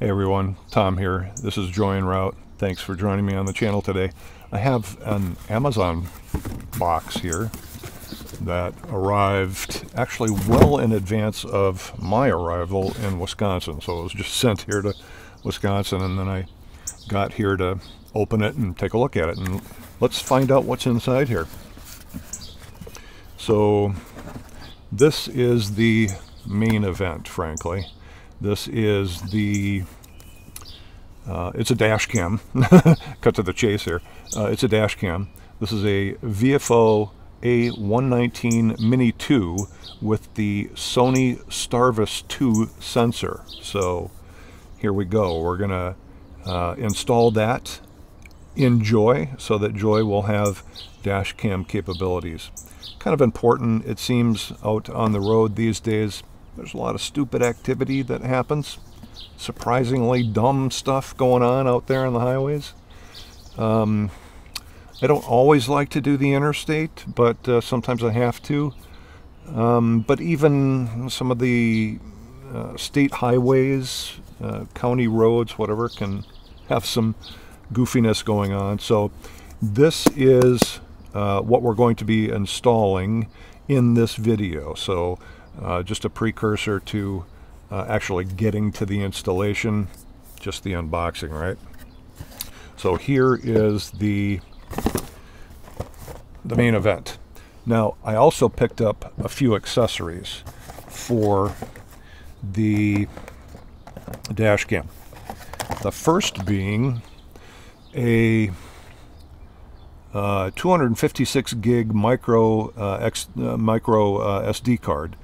Hey everyone, Tom here. This is Joy en Route. Thanks for joining me on the channel today. I have an Amazon box here that arrived actually well in advance of my arrival in Wisconsin. So it was just sent here to Wisconsin and then I got here to open it and take a look at it. And let's find out what's inside here. So this is the main event, frankly. This is the, uh, it's a dash cam, cut to the chase here. Uh, it's a dash cam. This is a VIOFO A119 Mini 2 with the Sony Starvis 2 sensor. So here we go. We're going to uh, install that in Joy so that Joy will have dash cam capabilities. Kind of important, it seems, out on the road these days there's a lot of stupid activity that happens. Surprisingly dumb stuff going on out there on the highways. Um, I don't always like to do the interstate, but uh, sometimes I have to. Um, but even some of the uh, state highways, uh, county roads, whatever, can have some goofiness going on. So this is uh, what we're going to be installing in this video. So uh, just a precursor to uh, actually getting to the installation, just the unboxing, right? So here is the, the main event. Now, I also picked up a few accessories for the dash cam. The first being a uh, 256 gig micro uh, X, uh, micro uh, SD card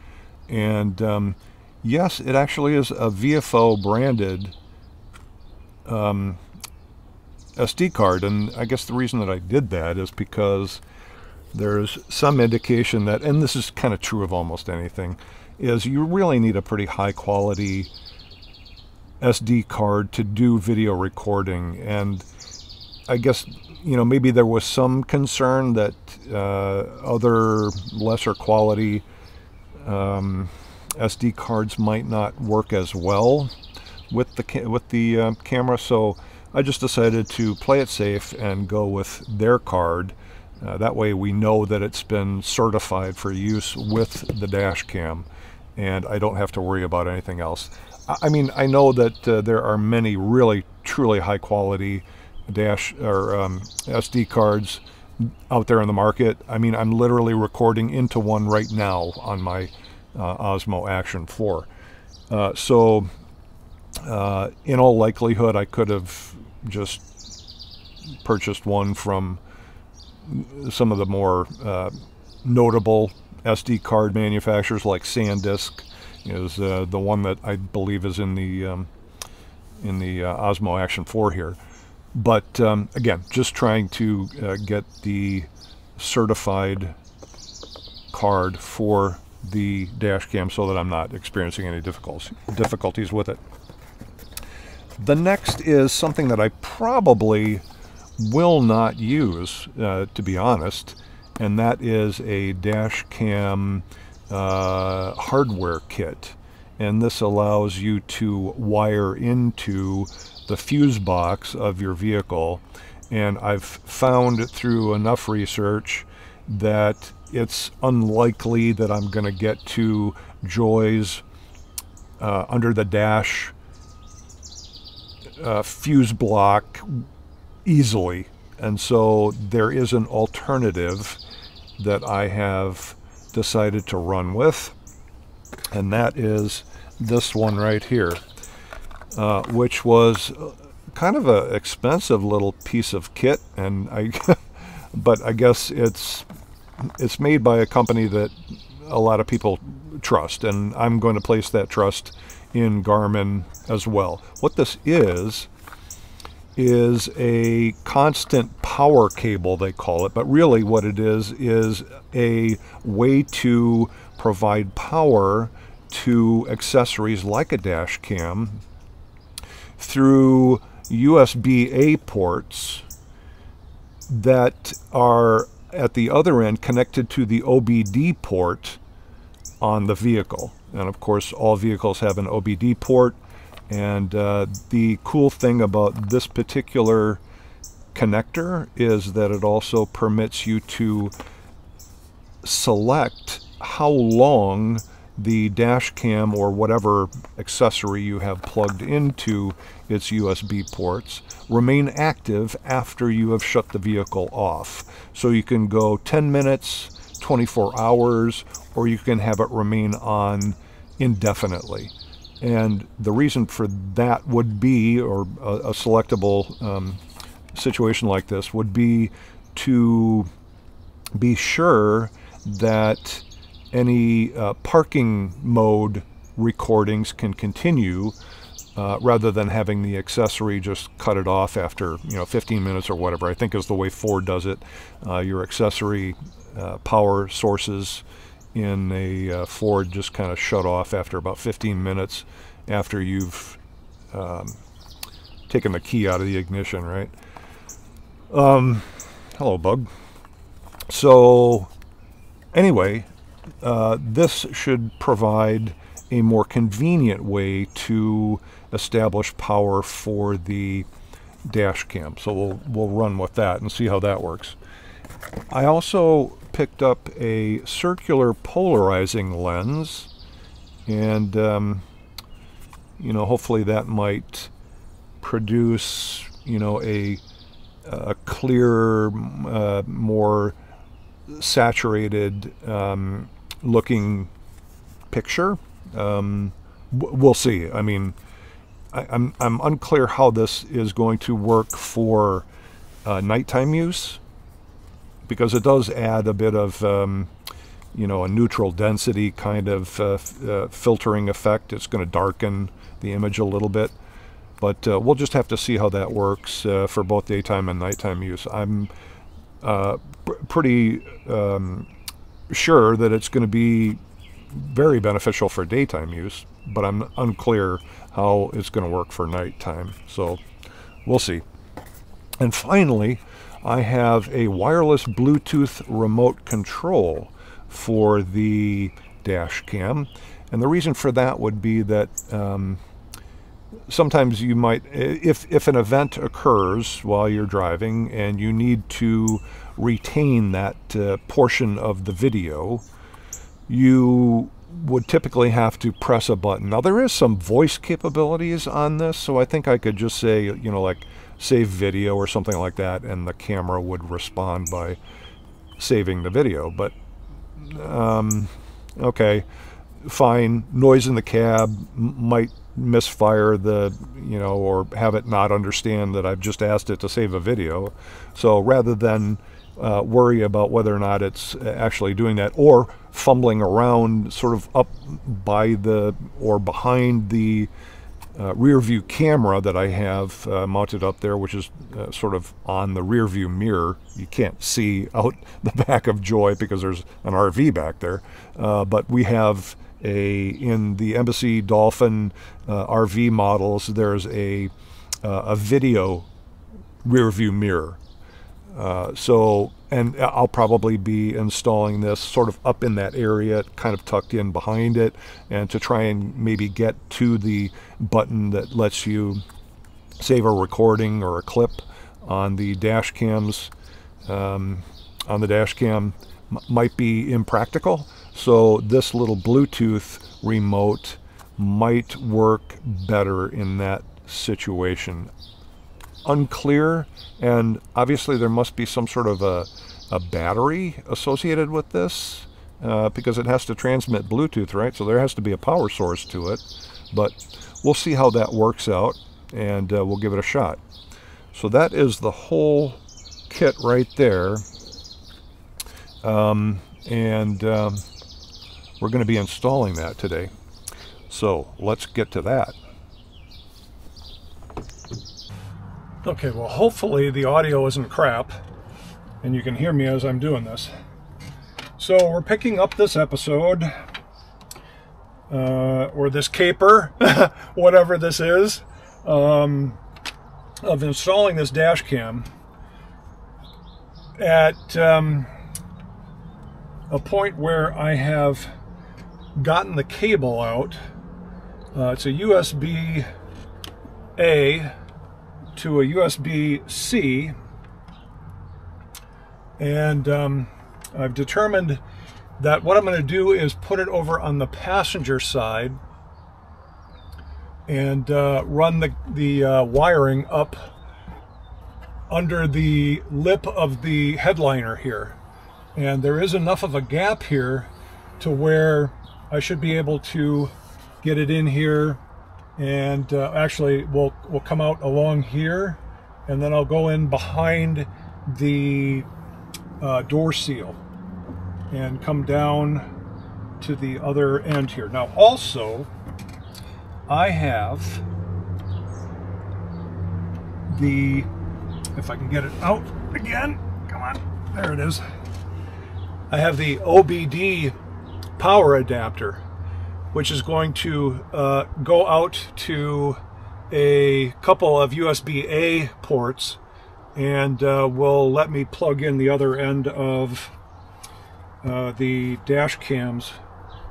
and um, yes, it actually is a VIOFO branded um, SD card. And I guess the reason that I did that is because there's some indication that, and this is kind of true of almost anything, is you really need a pretty high quality SD card to do video recording. And I guess, you know, maybe there was some concern that uh, other lesser quality um, SD cards might not work as well with the with the uh, camera so I just decided to play it safe and go with their card. Uh, that way we know that it's been certified for use with the dash cam and I don't have to worry about anything else. I mean I know that uh, there are many really truly high quality dash or um, SD cards out there in the market. I mean, I'm literally recording into one right now on my uh, Osmo Action 4. Uh, so, uh, in all likelihood, I could have just purchased one from some of the more uh, notable SD card manufacturers like SanDisk is uh, the one that I believe is in the um, in the uh, Osmo Action 4 here. But um, again, just trying to uh, get the certified card for the dash cam so that I'm not experiencing any difficulties with it. The next is something that I probably will not use, uh, to be honest, and that is a dash cam uh, hardwire kit. And this allows you to wire into the fuse box of your vehicle. And I've found through enough research that it's unlikely that I'm going to get to Joy's uh, under the dash uh, fuse block easily. And so there is an alternative that I have decided to run with, and that is this one right here uh, which was kind of an expensive little piece of kit, and I, but I guess it's it's made by a company that a lot of people trust, and I'm going to place that trust in Garmin as well. What this is is a constant power cable they call it but really what it is is a way to provide power to accessories like a dash cam through USB-A ports that are at the other end connected to the OBD port on the vehicle. And of course, all vehicles have an OBD port. And uh, the cool thing about this particular connector is that it also permits you to select how long the dash cam or whatever accessory you have plugged into its USB ports remain active after you have shut the vehicle off. So you can go 10 minutes, 24 hours, or you can have it remain on indefinitely. And the reason for that would be, or a, a selectable um, situation like this, would be to be sure that any uh, parking mode recordings can continue uh, rather than having the accessory just cut it off after you know 15 minutes or whatever. I think is the way Ford does it. Uh, your accessory uh, power sources in a uh, Ford just kind of shut off after about 15 minutes after you've um, taken the key out of the ignition, right? Um, hello, bug. So anyway, uh, this should provide a more convenient way to establish power for the dash cam. So we'll, we'll run with that and see how that works. I also picked up a circular polarizing lens and um, you know hopefully that might produce you know a, a clearer uh, more saturated um, looking picture. Um, we'll see. I mean, I, am I'm, I'm unclear how this is going to work for uh, nighttime use because it does add a bit of um, you know a neutral density kind of uh, uh, filtering effect. It's going to darken the image a little bit, but uh, we'll just have to see how that works uh, for both daytime and nighttime use. I'm uh, pr pretty um, sure that it's going to be very beneficial for daytime use, but I'm unclear how it's going to work for nighttime. So we'll see. And finally, I have a wireless Bluetooth remote control for the dash cam. And the reason for that would be that um, sometimes you might, if, if an event occurs while you're driving and you need to retain that uh, portion of the video, you would typically have to press a button. Now there is some voice capabilities on this, so I think I could just say, you know, like save video or something like that, and the camera would respond by saving the video. But, um, okay, fine. Noise in the cab might misfire the, you know, or have it not understand that I've just asked it to save a video. So rather than uh, worry about whether or not it's actually doing that or fumbling around sort of up by the or behind the uh, rear view camera that I have uh, mounted up there, which is uh, sort of on the rear view mirror. You can't see out the back of Joy because there's an RV back there. Uh, but we have a, in the Embassy Dolphin uh, RV models, there's a, uh, a video rear view mirror. Uh, so, and I'll probably be installing this sort of up in that area, kind of tucked in behind it, and to try and maybe get to the button that lets you save a recording or a clip on the dash cams, um, on the dash cam might be impractical. So this little Bluetooth remote might work better in that situation unclear, and obviously there must be some sort of a, a battery associated with this uh, because it has to transmit Bluetooth, right? So there has to be a power source to it, but we'll see how that works out, and uh, we'll give it a shot. So that is the whole kit right there, um, and um, we're going to be installing that today. So let's get to that. Okay, well hopefully the audio isn't crap and you can hear me as I'm doing this. So we're picking up this episode, uh, or this caper, whatever this is, um, of installing this dash cam at um, a point where I have gotten the cable out. Uh, it's a USB A to a USB-C and um, I've determined that what I'm going to do is put it over on the passenger side and uh, run the, the uh, wiring up under the lip of the headliner here. And there is enough of a gap here to where I should be able to get it in here and uh, actually we'll, we'll come out along here and then I'll go in behind the uh, door seal and come down to the other end here. Now also, I have the, if I can get it out again, come on, there it is. I have the OBD power adapter, which is going to uh, go out to a couple of USB-A ports and uh, will let me plug in the other end of uh, the dash cams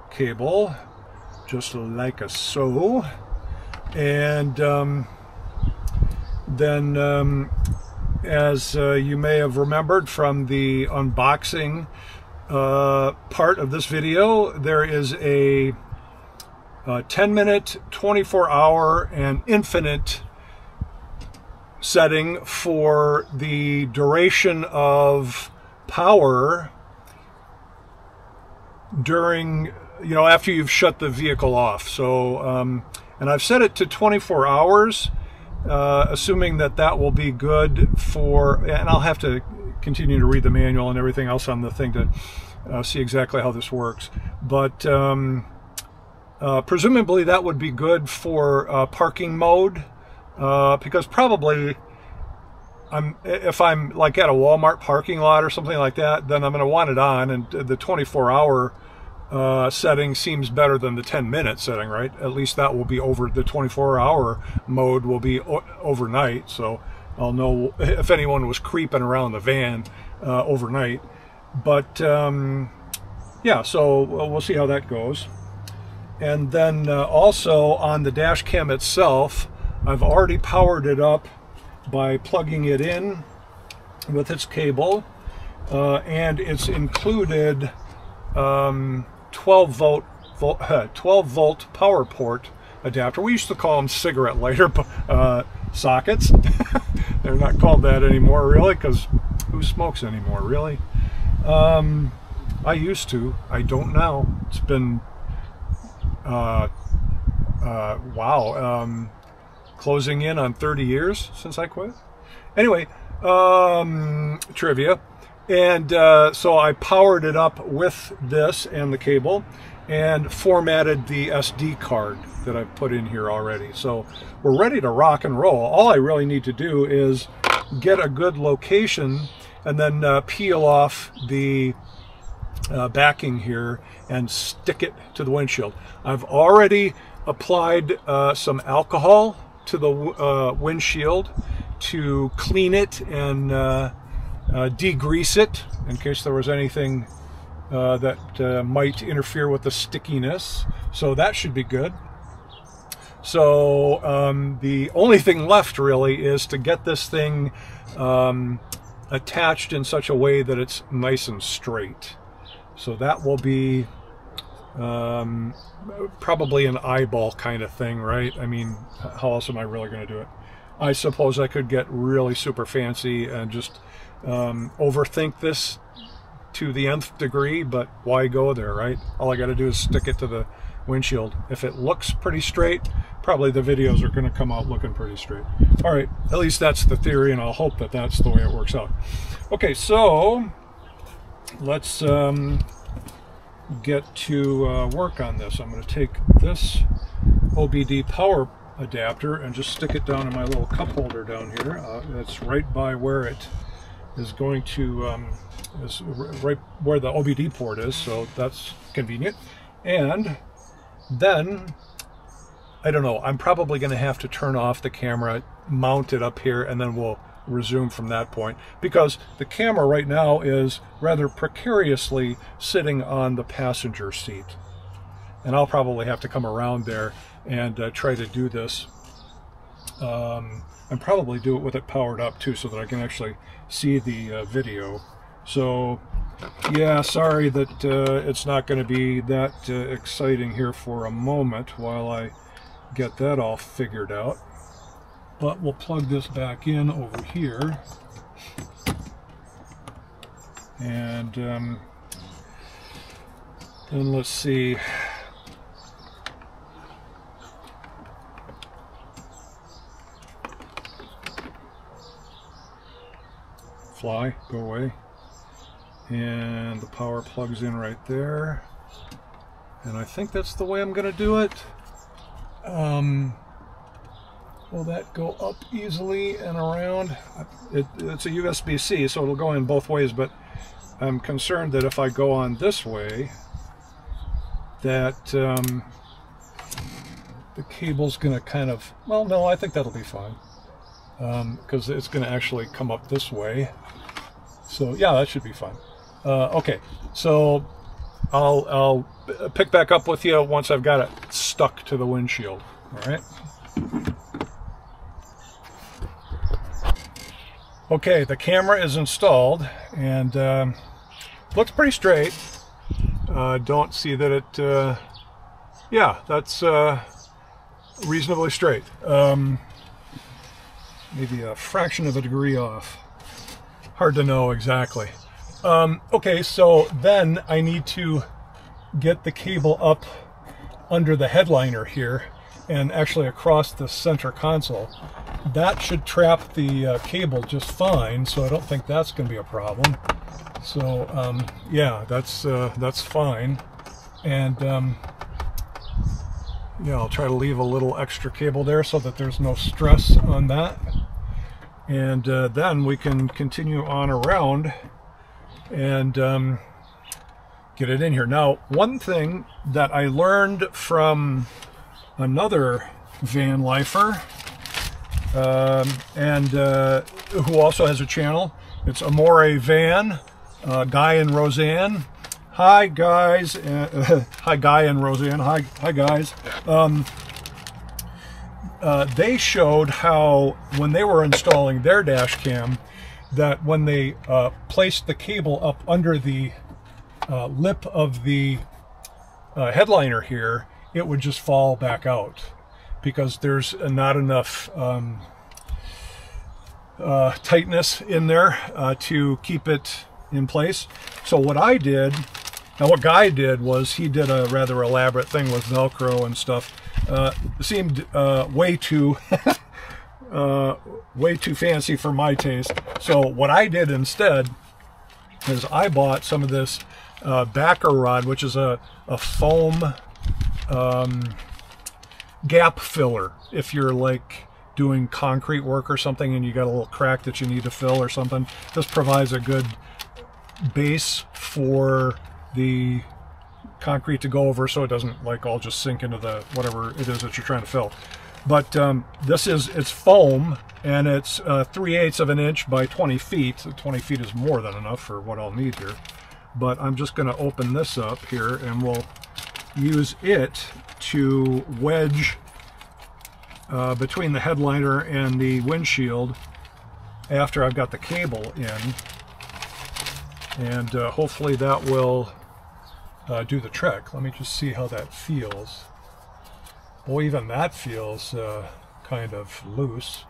cable just like a so. And um, then um, as uh, you may have remembered from the unboxing uh, part of this video there is a, a 10 minute 24 hour and infinite setting for the duration of power during, you know, after you've shut the vehicle off. So, um, and I've set it to 24 hours, uh, assuming that that will be good for, and I'll have to continue to read the manual and everything else on the thing to uh, see exactly how this works. But um, uh, presumably that would be good for uh, parking mode uh, because probably I'm if I'm like at a Walmart parking lot or something like that, then I'm going to want it on, and the 24 hour uh, setting seems better than the 10 minute setting, right? At least that will be over the 24 hour mode will be overnight, so I'll know if anyone was creeping around the van uh, overnight. But um, yeah, so we'll see how that goes. And then uh, also on the dash cam itself, I've already powered it up by plugging it in with its cable uh, and it's included um, 12 volt, volt 12 volt power port adapter. We used to call them cigarette lighter uh, sockets. They're not called that anymore really because who smokes anymore really? Um, I used to. I don't now. It's been uh, uh, wow. Um, closing in on 30 years since I quit. Anyway, um, trivia. And uh, so I powered it up with this and the cable and formatted the SD card that I've put in here already. So we're ready to rock and roll. All I really need to do is get a good location and then uh, peel off the uh, backing here and stick it to the windshield. I've already applied uh, some alcohol to the uh, windshield to clean it and uh, uh, degrease it in case there was anything uh, that uh, might interfere with the stickiness. So that should be good. So um, the only thing left really is to get this thing um, attached in such a way that it's nice and straight. So that will be um, probably an eyeball kind of thing, right? I mean, how else am I really going to do it? I suppose I could get really super fancy and just um, overthink this to the nth degree, but why go there, right? All I got to do is stick it to the windshield. If it looks pretty straight, probably the videos are going to come out looking pretty straight. All right, at least that's the theory, and I'll hope that that's the way it works out. Okay, so let's um, get to uh, work on this. I'm going to take this OBD power adapter and just stick it down in my little cup holder down here. Uh, that's right by where it is going to, um, is right where the OBD port is, so that's convenient. And then, I don't know, I'm probably going to have to turn off the camera, mount it up here, and then we'll resume from that point because the camera right now is rather precariously sitting on the passenger seat. And I'll probably have to come around there and uh, try to do this um, and probably do it with it powered up too so that I can actually see the uh, video. So yeah, sorry that uh, it's not going to be that uh, exciting here for a moment while I get that all figured out. But we'll plug this back in over here. And um, then let's see. Fly, go away. And the power plugs in right there. And I think that's the way I'm going to do it. Um, will that go up easily and around? It, it's a USB-C, so it'll go in both ways, but I'm concerned that if I go on this way, that um, the cable's going to kind of, well, no, I think that'll be fine. Because um, it's going to actually come up this way. So, yeah, that should be fine. Uh, okay, so I'll, I'll pick back up with you once I've got it stuck to the windshield. All right. Okay, the camera is installed and um, looks pretty straight. Uh, don't see that it, uh, yeah, that's uh, reasonably straight. Um, maybe a fraction of a degree off. Hard to know exactly. Um, okay, so then I need to get the cable up under the headliner here and actually across the center console. That should trap the uh, cable just fine, so I don't think that's going to be a problem. So um, yeah, that's uh, that's fine. And um, yeah, I'll try to leave a little extra cable there so that there's no stress on that. And uh, then we can continue on around and um, get it in here. Now, one thing that I learned from another van lifer, um, and uh, who also has a channel. It's Amore Van, uh, Guy and Roseanne. Hi guys, uh, hi Guy and Roseanne. Hi, hi guys. Um, uh, they showed how when they were installing their dash cam, that when they uh, placed the cable up under the uh, lip of the uh, headliner here, it would just fall back out because there's not enough um, uh, tightness in there uh, to keep it in place. So what I did, now what Guy did was he did a rather elaborate thing with Velcro and stuff. Uh, seemed way too uh, way too fancy for my taste. So what I did instead is I bought some of this uh, backer rod, which is a, a foam um, gap filler. If you're like doing concrete work or something and you got a little crack that you need to fill or something, this provides a good base for the concrete to go over so it doesn't like all just sink into the whatever it is that you're trying to fill. But um, this is, it's foam and it's uh, 3 eighths of an inch by 20 feet. 20 feet is more than enough for what I'll need here. But I'm just gonna open this up here and we'll use it to wedge uh, between the headliner and the windshield after I've got the cable in. And uh, hopefully that will uh, do the trick. Let me just see how that feels. Well, even that feels uh, kind of loose.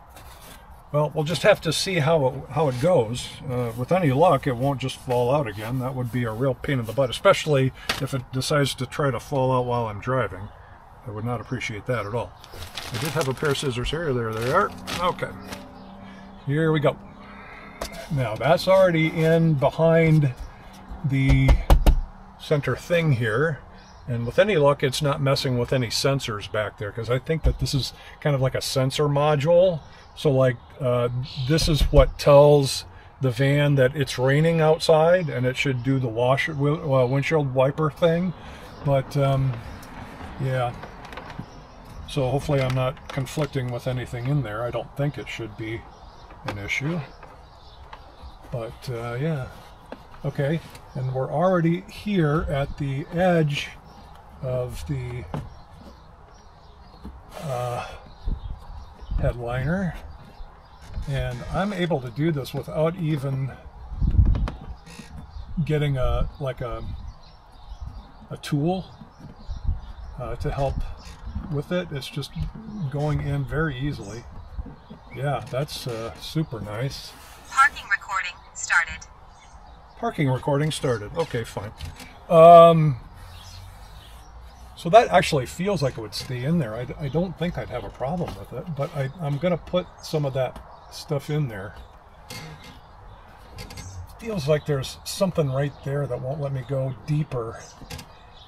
Well, we'll just have to see how it, how it goes. Uh, with any luck, it won't just fall out again. That would be a real pain in the butt, especially if it decides to try to fall out while I'm driving. I would not appreciate that at all. I did have a pair of scissors here. There they are. Okay. Here we go. Now, that's already in behind the center thing here. And with any luck, it's not messing with any sensors back there because I think that this is kind of like a sensor module. So like uh, this is what tells the van that it's raining outside and it should do the wash uh, windshield wiper thing. But um, yeah, so hopefully I'm not conflicting with anything in there. I don't think it should be an issue. But uh, yeah, okay. And we're already here at the edge of the uh, headliner. And I'm able to do this without even getting a like a, a tool uh, to help with it. It's just going in very easily. Yeah, that's uh, super nice. Parking recording started. Parking recording started. Okay, fine. Um, so that actually feels like it would stay in there. I, I don't think I'd have a problem with it, but I, I'm going to put some of that stuff in there. Feels like there's something right there that won't let me go deeper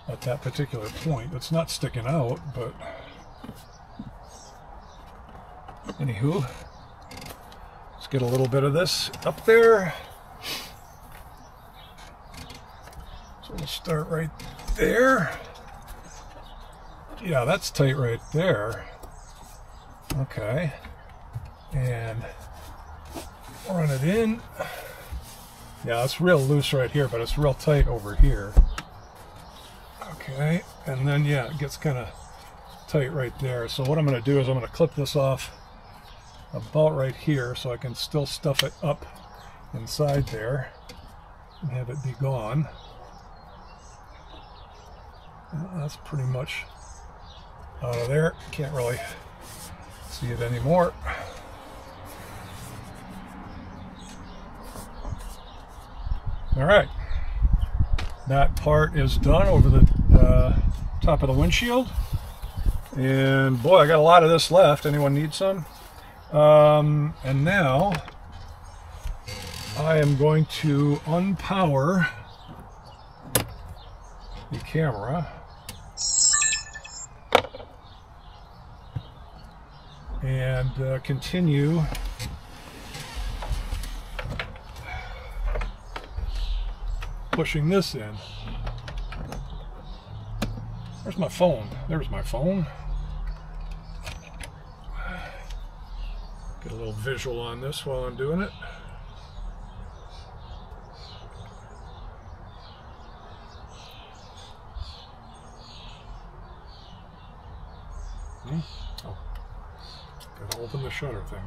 at that particular point. It's not sticking out, but anywho, let's get a little bit of this up there. So we'll start right there. Yeah, that's tight right there. Okay. And run it in. Yeah, it's real loose right here, but it's real tight over here. Okay, and then yeah, it gets kind of tight right there. So what I'm going to do is I'm going to clip this off about right here so I can still stuff it up inside there and have it be gone. That's pretty much out of there. Can't really see it anymore. All right, that part is done over the uh, top of the windshield. And boy, I got a lot of this left. Anyone need some? Um, and now I am going to unpower the camera. And uh, continue pushing this in. Where's my phone? There's my phone. Get a little visual on this while I'm doing it. Hmm? Oh, gotta open the shutter thing.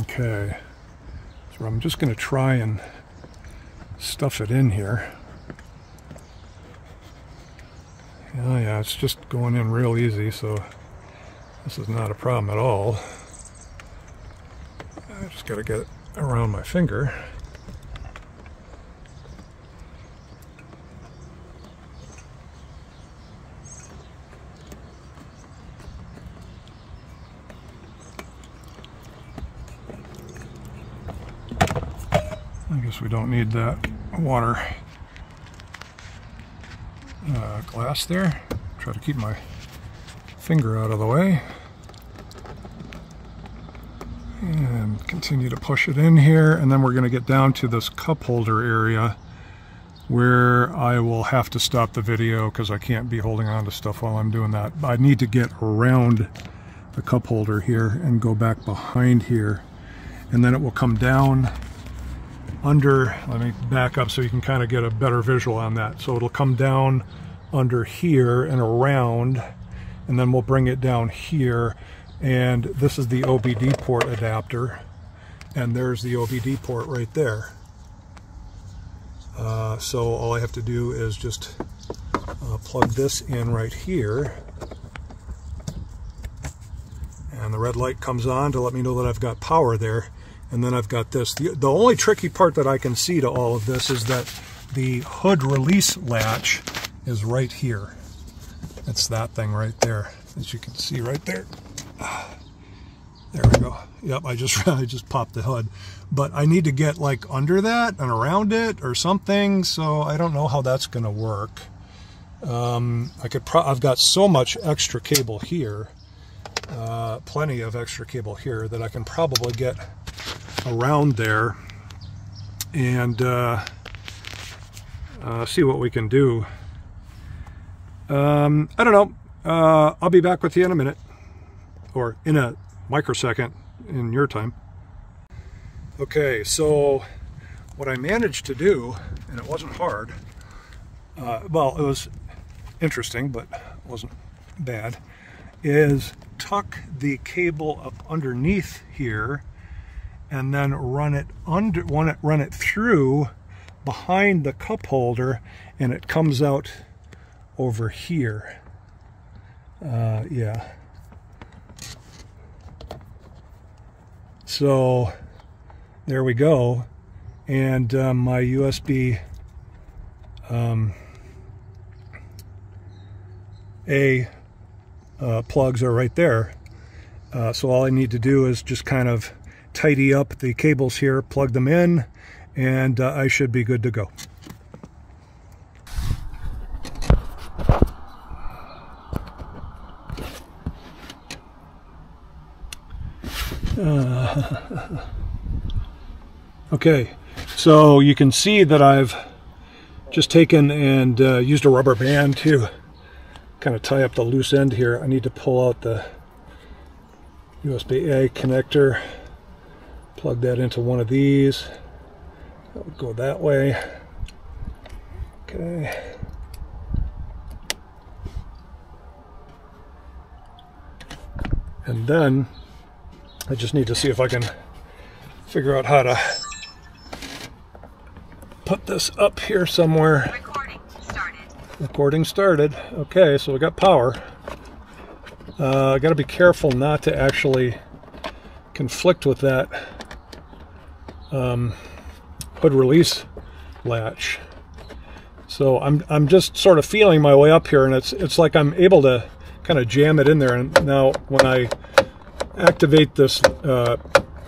Okay, so I'm just going to try and stuff it in here. Oh yeah, it's just going in real easy, so this is not a problem at all. I just got to get it around my finger. We don't need that water uh, glass there. Try to keep my finger out of the way. And continue to push it in here. And then we're going to get down to this cup holder area where I will have to stop the video because I can't be holding on to stuff while I'm doing that. I need to get around the cup holder here and go back behind here. And then it will come down under, let me back up so you can kind of get a better visual on that. So it'll come down under here and around, and then we'll bring it down here. And this is the OBD port adapter, and there's the OBD port right there. Uh, so all I have to do is just uh, plug this in right here. And the red light comes on to let me know that I've got power there. And then I've got this. The, the only tricky part that I can see to all of this is that the hood release latch is right here. It's that thing right there, as you can see right there. There we go. Yep, I just I just popped the hood. But I need to get like under that and around it or something, so I don't know how that's going to work. Um, I could I've got so much extra cable here, uh, plenty of extra cable here, that I can probably get around there and uh, uh, see what we can do. Um, I don't know. Uh, I'll be back with you in a minute or in a microsecond in your time. Okay, so what I managed to do, and it wasn't hard, uh, well, it was interesting, but wasn't bad, is tuck the cable up underneath here and then run it under run it run it through behind the cup holder and it comes out over here. Uh, yeah. So there we go. And um, my USB um, A uh, plugs are right there. Uh, so all I need to do is just kind of tidy up the cables here, plug them in, and uh, I should be good to go. Uh, okay, so you can see that I've just taken and uh, used a rubber band to kind of tie up the loose end here. I need to pull out the USB-A connector, plug that into one of these. That would go that way. Okay. And then I just need to see if I can figure out how to put this up here somewhere Recording started. Okay, so we got power. Uh, I got to be careful not to actually conflict with that um, hood release latch. So I'm I'm just sort of feeling my way up here, and it's it's like I'm able to kind of jam it in there. And now when I activate this uh,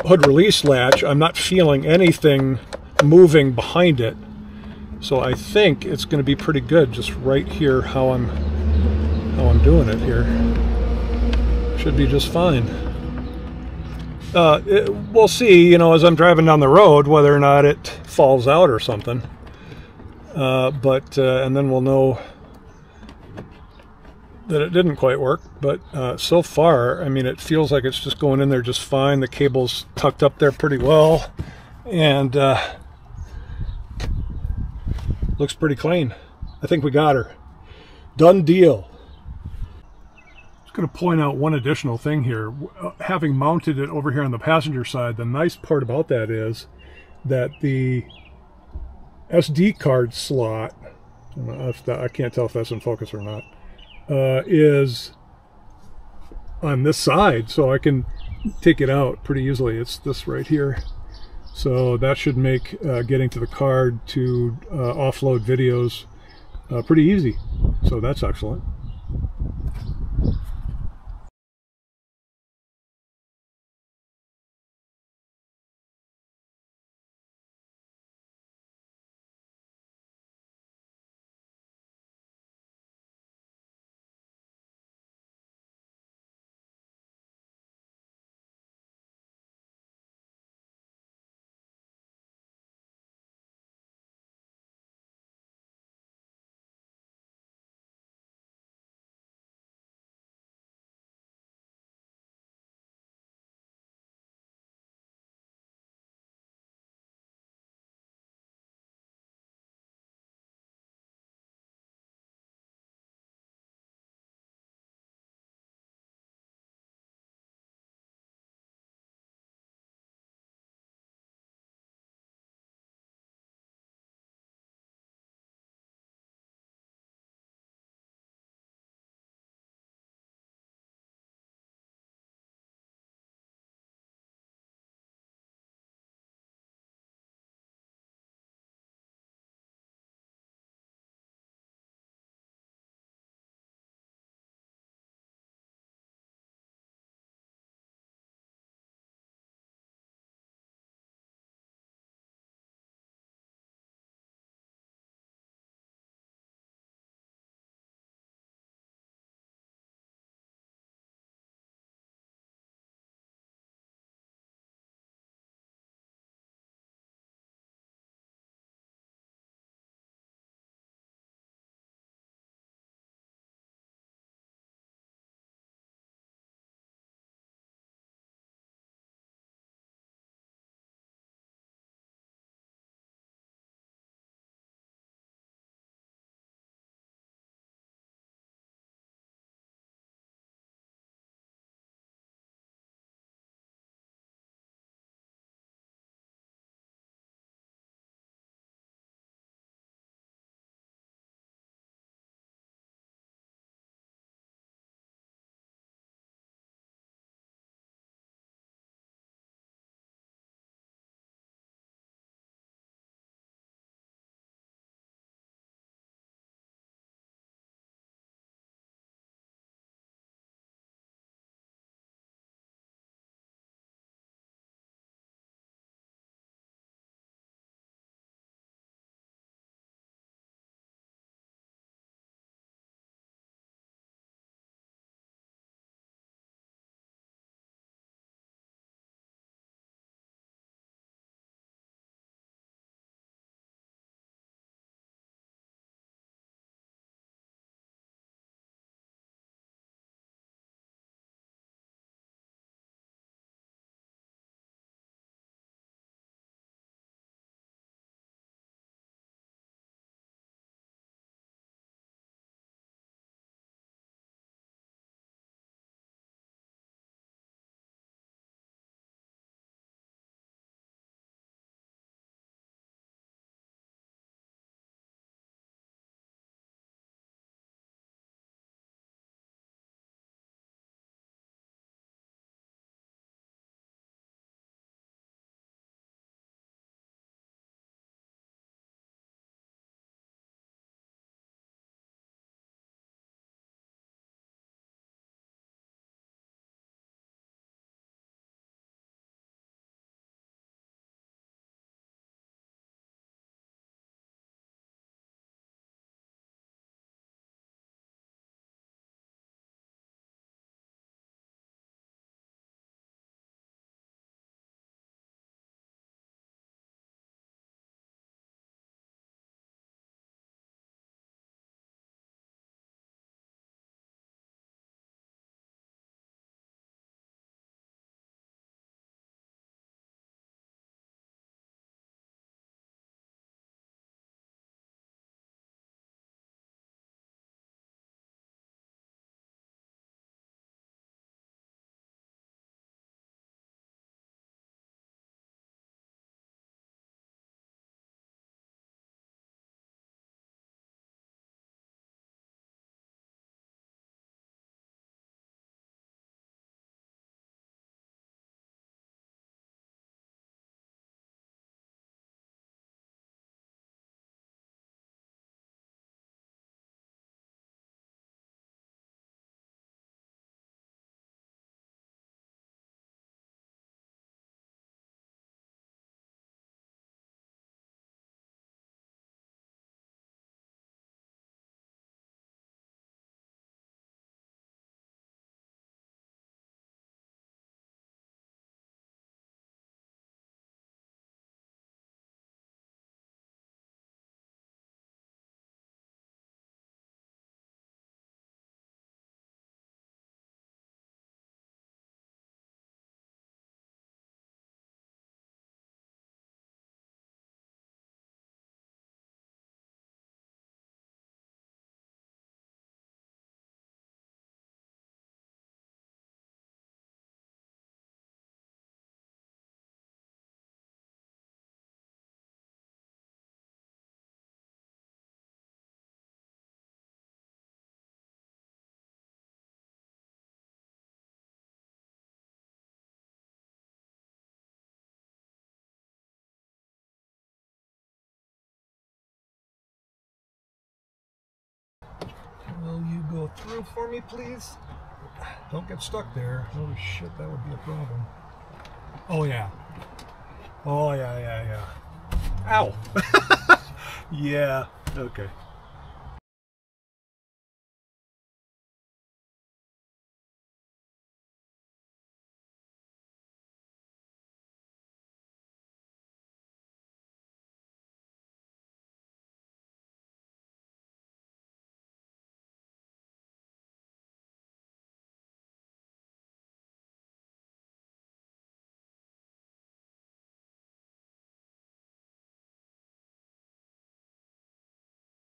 hood release latch, I'm not feeling anything moving behind it. So I think it's going to be pretty good just right here how I'm how I'm doing it here. Should be just fine. Uh, it, we'll see, you know, as I'm driving down the road whether or not it falls out or something. Uh, but uh, and then we'll know that it didn't quite work. But uh, so far, I mean, it feels like it's just going in there just fine. The cable's tucked up there pretty well, and uh, Looks pretty clean. I think we got her. Done deal. Going to point out one additional thing here. Uh, having mounted it over here on the passenger side, the nice part about that is that the SD card slot, I can't tell if that's in focus or not, uh, is on this side, so I can take it out pretty easily. It's this right here. So that should make uh, getting to the card to uh, offload videos uh, pretty easy. So that's excellent. Will you go through for me, please? Don't get stuck there. Holy shit, that would be a problem. Oh, yeah. Oh, yeah, yeah, yeah. Ow! yeah, okay.